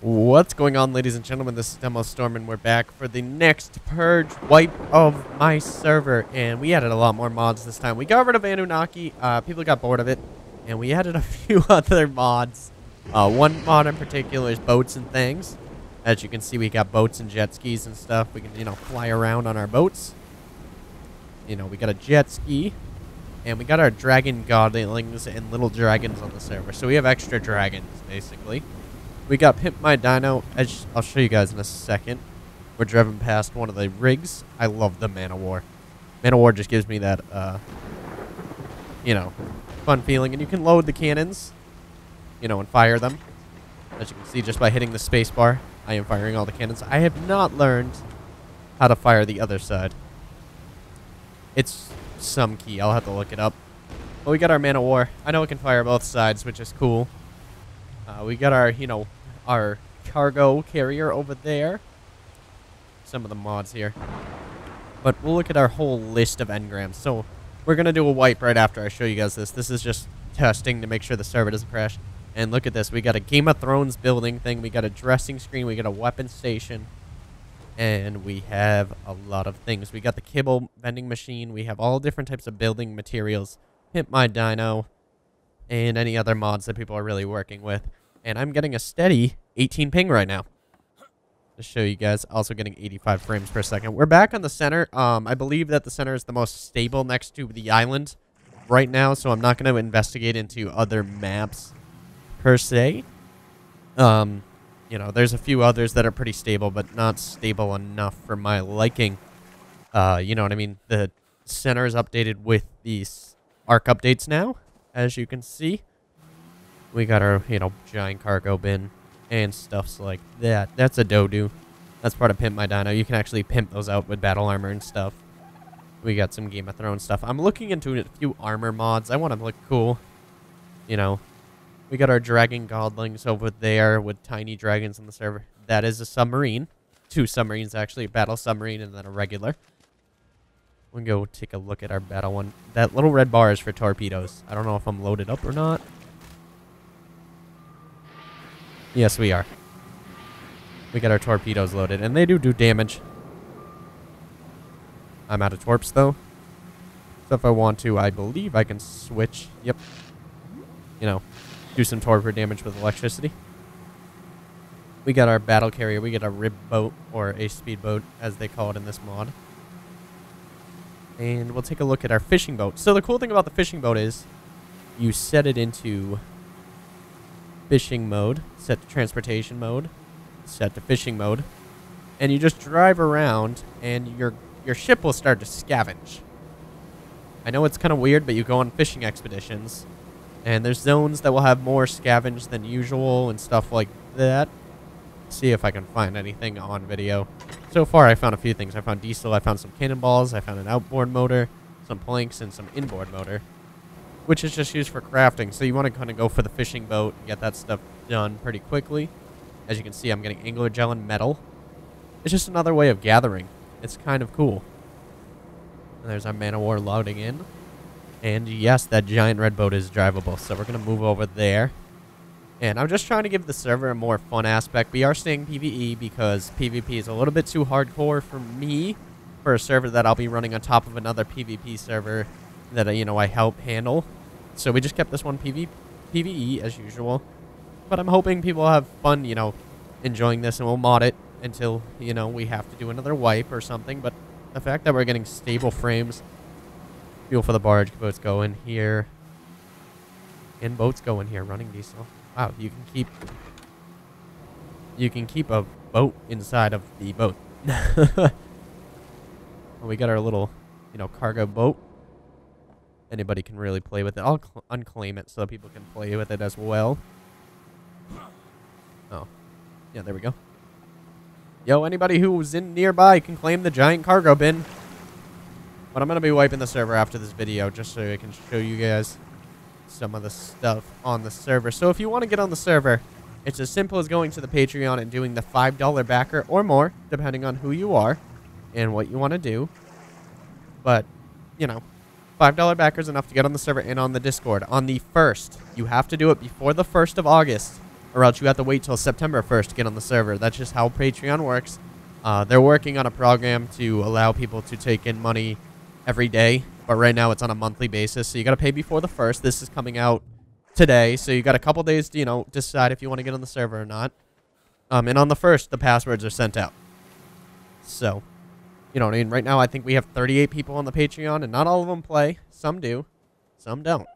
What's going on, ladies and gentlemen? This is DemoStorm, and we're back for the next purge wipe of my server. And we added a lot more mods this time. We got rid of Anunnaki. Uh, people got bored of it, and we added a few other mods. Uh, one mod in particular is boats and things. As you can see, we got boats and jet skis and stuff. We can, you know, fly around on our boats. You know, we got a jet ski. And we got our dragon godlings and little dragons on the server. So we have extra dragons, basically. We got Pimp My Dino. As I'll show you guys in a second. We're driving past one of the rigs. I love the Man of War. Man of War just gives me that, uh, you know, fun feeling. And you can load the cannons, you know, and fire them. As you can see just by hitting the space bar, I am firing all the cannons. I have not learned how to fire the other side. It's some key. I'll have to look it up. But we got our Man of War. I know it can fire both sides, which is cool. Uh, we got our, you know, our cargo carrier over there. Some of the mods here. But we'll look at our whole list of engrams. So we're going to do a wipe right after I show you guys this. This is just testing to make sure the server doesn't crash. And look at this. We got a Game of Thrones building thing. We got a dressing screen. We got a weapon station. And we have a lot of things. We got the kibble vending machine. We have all different types of building materials. Hit My Dino. And any other mods that people are really working with and I'm getting a steady 18 ping right now. To show you guys, also getting 85 frames per second. We're back on the center. Um, I believe that the center is the most stable next to the island right now, so I'm not going to investigate into other maps per se. Um, you know, there's a few others that are pretty stable, but not stable enough for my liking. Uh, you know what I mean? The center is updated with these Ark updates now, as you can see we got our, you know, giant cargo bin and stuffs like that. That's a Dodo. That's part of Pimp My Dino. You can actually pimp those out with battle armor and stuff. We got some Game of Thrones stuff. I'm looking into a few armor mods. I want them to look cool. You know, we got our Dragon Godlings over there with tiny dragons on the server. That is a submarine. Two submarines, actually. A battle submarine and then a regular. We'll go take a look at our battle one. That little red bar is for torpedoes. I don't know if I'm loaded up or not. Yes, we are. We got our torpedoes loaded, and they do do damage. I'm out of torps, though. So if I want to, I believe I can switch. Yep. You know, do some torpedo damage with electricity. We got our battle carrier. We get a rib boat, or a speedboat, as they call it in this mod. And we'll take a look at our fishing boat. So the cool thing about the fishing boat is you set it into fishing mode, set to transportation mode, set to fishing mode, and you just drive around and your your ship will start to scavenge. I know it's kind of weird, but you go on fishing expeditions, and there's zones that will have more scavenge than usual and stuff like that. See if I can find anything on video. So far, I found a few things. I found diesel, I found some cannonballs, I found an outboard motor, some planks, and some inboard motor which is just used for crafting. So you want to kind of go for the fishing boat and get that stuff done pretty quickly. As you can see, I'm getting angler gel and metal. It's just another way of gathering. It's kind of cool. And there's our man of war loading in. And yes, that giant red boat is drivable. So we're going to move over there. And I'm just trying to give the server a more fun aspect. We are staying PvE because PvP is a little bit too hardcore for me for a server that I'll be running on top of another PvP server that, uh, you know, I help handle. So we just kept this one PV PvE as usual. But I'm hoping people have fun, you know, enjoying this, and we'll mod it until, you know, we have to do another wipe or something. But the fact that we're getting stable frames, fuel for the barge, boats go in here, and boats go in here, running diesel. Wow, you can keep, you can keep a boat inside of the boat. well, we got our little, you know, cargo boat anybody can really play with it. I'll unclaim it so people can play with it as well. Oh. Yeah, there we go. Yo, anybody who's in nearby can claim the giant cargo bin. But I'm going to be wiping the server after this video just so I can show you guys some of the stuff on the server. So if you want to get on the server, it's as simple as going to the Patreon and doing the $5 backer or more, depending on who you are and what you want to do. But, you know, $5 backers enough to get on the server and on the Discord. On the 1st, you have to do it before the 1st of August. or else you have to wait till September 1st to get on the server. That's just how Patreon works. Uh, they're working on a program to allow people to take in money every day, but right now it's on a monthly basis. So you got to pay before the first. This is coming out today, so you got a couple days to you know decide if you want to get on the server or not. Um, and on the first, the passwords are sent out. So, you know what I mean. Right now, I think we have 38 people on the Patreon, and not all of them play. Some do, some don't.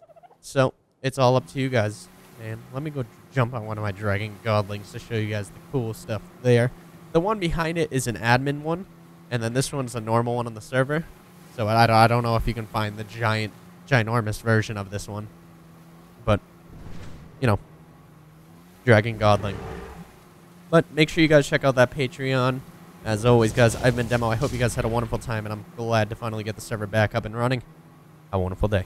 So it's all up to you guys. And let me go jump on one of my Dragon Godlings to show you guys the cool stuff there. The one behind it is an admin one, and then this one's a normal one on the server. So I, I don't know if you can find the giant, ginormous version of this one. But, you know, Dragon Godling. But make sure you guys check out that Patreon. As always, guys, I've been Demo. I hope you guys had a wonderful time, and I'm glad to finally get the server back up and running. Have a wonderful day.